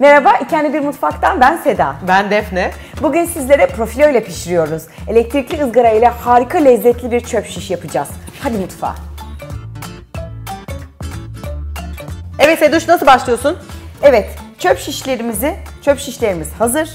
Merhaba, İkendi Bir Mutfak'tan ben Seda. Ben Defne. Bugün sizlere profilo ile pişiriyoruz. Elektrikli ızgara ile harika lezzetli bir çöp şiş yapacağız. Hadi mutfağa. Evet Seduş nasıl başlıyorsun? Evet, çöp şişlerimizi, çöp şişlerimiz hazır.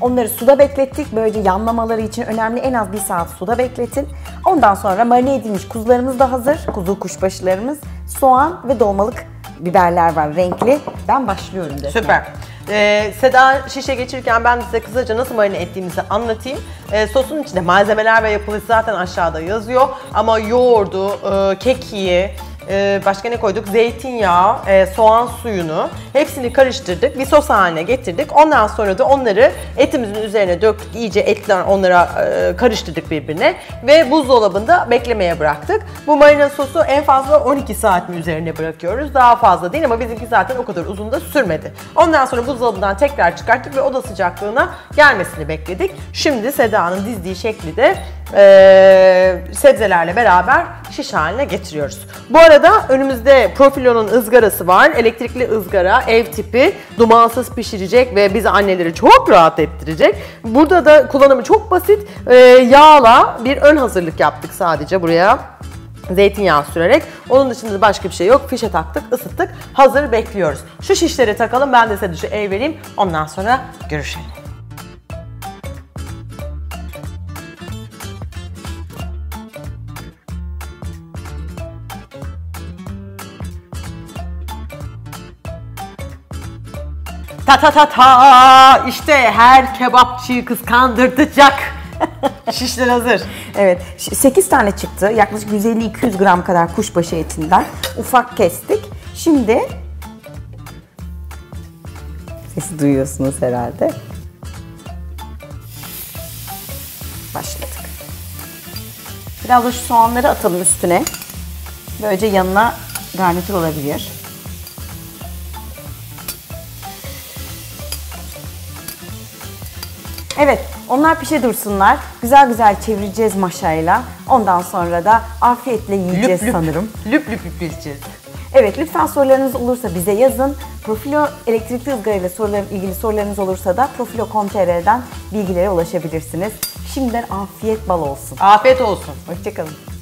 Onları suda beklettik. Böylece yanmamaları için önemli en az bir saat suda bekletin. Ondan sonra marine edilmiş kuzularımız da hazır. Kuzu kuşbaşılarımız, soğan ve dolmalık biberler var renkli. Ben başlıyorum Defne. Süper. Ee, Seda şişe geçirirken ben size kısaca nasıl marine ettiğimizi anlatayım. Ee, sosun içinde malzemeler ve yapılışı zaten aşağıda yazıyor. Ama yoğurdu, e, kekiği, e, başka ne koyduk? Zeytinyağı, e, soğan suyunu hepsini karıştırdık. Bir sos haline getirdik. Ondan sonra da onları etimizin üzerine döktük. İyice etler onlara e, karıştırdık birbirine. Ve buzdolabında beklemeye bıraktık. Bu marine sosu en fazla 12 saat mi üzerine bırakıyoruz. Daha fazla değil ama bizimki zaten o kadar uzun da sürmedi. Ondan sonra buzdolabından tekrar çıkarttık ve oda sıcaklığına gelmesini bekledik. Şimdi Seda'nın dizdiği şekli de e, sebzelerle beraber şiş haline getiriyoruz. Bu arada önümüzde Profilo'nun ızgarası var. Elektrikli ızgara, ev tipi, dumansız pişirecek ve bizi anneleri çok rahat ettirecek. Burada da kullanımı çok basit. E, yağla bir ön hazırlık yaptık sadece buraya zeytinyağı sürerek. Onun dışında başka bir şey yok. Fişe taktık, ısıttık. Hazır bekliyoruz. Şu şişleri takalım. Ben de size düşü ev vereyim. Ondan sonra görüşelim. Ta ta ta ta işte her kebapçıyı kıskandırtacak. Şişler hazır. Evet, 8 tane çıktı. Yaklaşık 150-200 gram kadar kuşbaşı etinden. Ufak kestik. Şimdi sesi duyuyorsunuz herhalde. Başladık. Biraz da şu soğanları atalım üstüne. Böylece yanına garnitür olabilir. Evet, onlar pişe dursunlar. Güzel güzel çevireceğiz maşayla. Ondan sonra da afiyetle yiyeceğiz Lüp lüp. sanırım. Lüp lüp lüp yiyeceğiz. Evet, lütfen sorularınız olursa bize yazın. Profilo elektrikli ızgara ile sorular, ilgili sorularınız olursa da profilo.com.tr'den bilgilere ulaşabilirsiniz. Şimdiden afiyet bal olsun. Afiyet olsun. Hoşçakalın.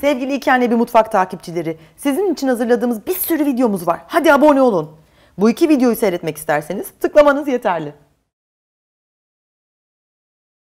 Sevgili İki Anne Bir Mutfak takipçileri, sizin için hazırladığımız bir sürü videomuz var. Hadi abone olun. Bu iki videoyu seyretmek isterseniz tıklamanız yeterli.